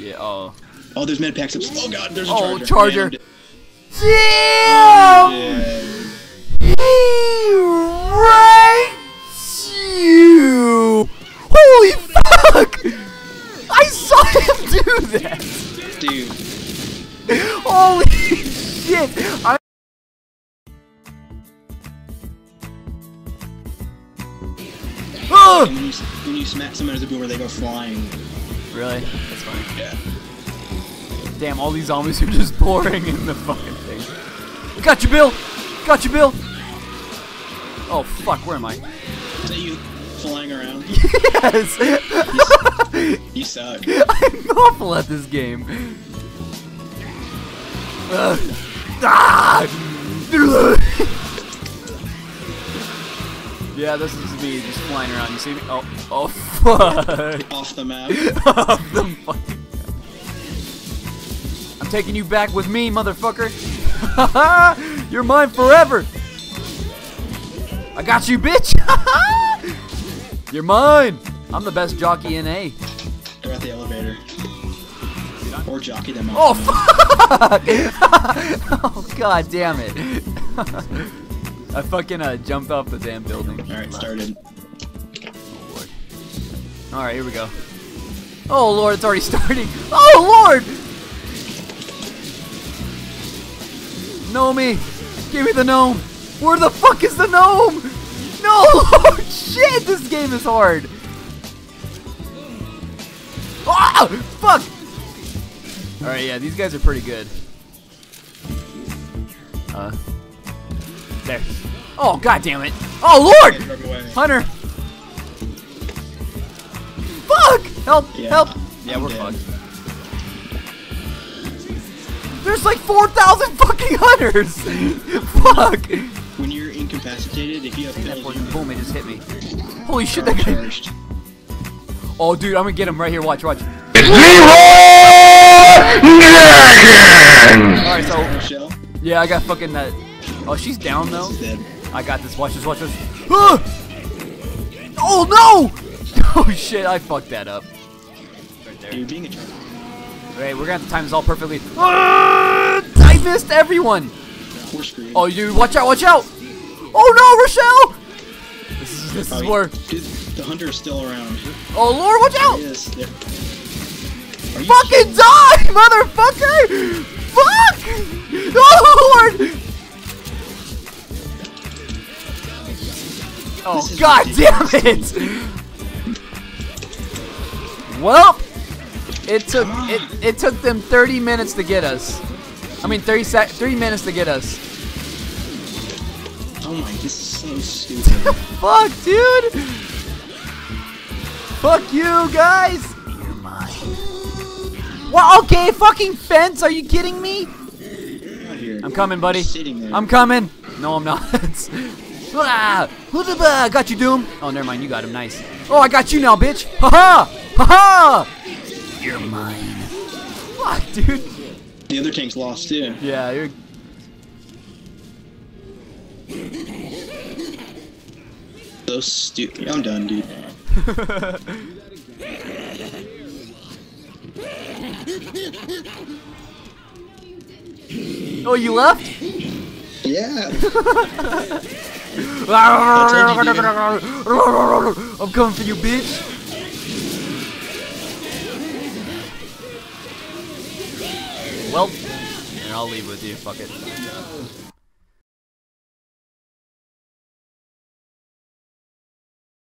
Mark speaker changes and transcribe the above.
Speaker 1: Yeah. Oh.
Speaker 2: Oh, there's med packs. up- Oh god, there's a
Speaker 1: Oh,
Speaker 2: charger.
Speaker 1: charger. Damn!
Speaker 2: yeah.
Speaker 1: He raped you! Holy fuck! I saw him do that!
Speaker 2: Dude.
Speaker 1: Holy shit! I!
Speaker 2: When you, when you smack someone as a boomer, they go flying.
Speaker 1: Really? That's funny.
Speaker 2: Yeah.
Speaker 1: Damn, all these zombies are just pouring in the fucking thing. Got you, Bill! Got you, Bill! Oh, fuck, where am I?
Speaker 2: Is that you flying around?
Speaker 1: Yes!
Speaker 2: You suck.
Speaker 1: I'm awful at this game. Ugh. Ah! Yeah, this is me just flying around. You see me? Oh, oh, fuck.
Speaker 2: Off the map.
Speaker 1: Off the fucking- I'm taking you back with me, motherfucker. You're mine forever. I got you, bitch. You're mine. I'm the best jockey in A.
Speaker 2: They're at the elevator. Or jockey them
Speaker 1: Oh fuck! oh god damn it! I fucking uh, jumped off the damn building.
Speaker 2: Alright, started.
Speaker 1: Oh lord. All right, here we go. Oh lord, it's already starting. Oh lord! Nomi, give me the gnome. Where the fuck is the gnome? No, Lord, shit! This game is hard. Ah, fuck! All right, yeah, these guys are pretty good. Uh, there. Oh god damn it! Oh lord! Hunter! Fuck! Help!
Speaker 2: Yeah,
Speaker 1: Help! Yeah,
Speaker 2: I'm
Speaker 1: we're
Speaker 2: dead.
Speaker 1: fucked. There's like 4,000 fucking hunters! Fuck!
Speaker 2: When you're incapacitated, if you have pills, you can
Speaker 1: Boom, it just hit me. Holy shit,
Speaker 2: are
Speaker 1: that guy.
Speaker 2: charged.
Speaker 1: Oh, dude, I'm gonna get him right here. Watch, watch. Alright, so,
Speaker 2: Michelle?
Speaker 1: yeah, I got fucking that. Oh, she's down though.
Speaker 2: He's dead.
Speaker 1: I got this. Watch this, watch this. Ah! Oh no! Oh shit, I fucked that up. Right there.
Speaker 2: You're being a charge.
Speaker 1: Alright, we're gonna have to time this all perfectly. Ah! I missed everyone!
Speaker 2: We're screwed.
Speaker 1: Oh, dude, watch out, watch out! Oh no, Rochelle! This is this is where.
Speaker 2: Dude, the hunter is still around.
Speaker 1: Oh lord, watch out!
Speaker 2: Yes. There. Are you
Speaker 1: Fucking die, motherfucker! Fuck! Oh lord! Oh god damn it! Well, it took it it took them 30 minutes to get us. I mean 30 sec 3 minutes to get us.
Speaker 2: Oh my, this is so stupid.
Speaker 1: Fuck, dude! Fuck you, guys! You're mine. Well, okay, fucking fence. Are you kidding me? I'm coming, buddy. I'm coming. No, I'm not. Ah, hoo-da-ba, got you, Doom. Oh, never mind. You got him. Nice. Oh, I got you now, bitch. Ha ha! Ha ha! You're mine. Fuck, dude.
Speaker 2: The other tank's lost too.
Speaker 1: Yeah, you're.
Speaker 2: So stupid. I'm done, dude.
Speaker 1: Oh, you left?
Speaker 2: Yeah.
Speaker 1: I'm coming for you, bitch. Well, and I'll leave with you. Fuck it.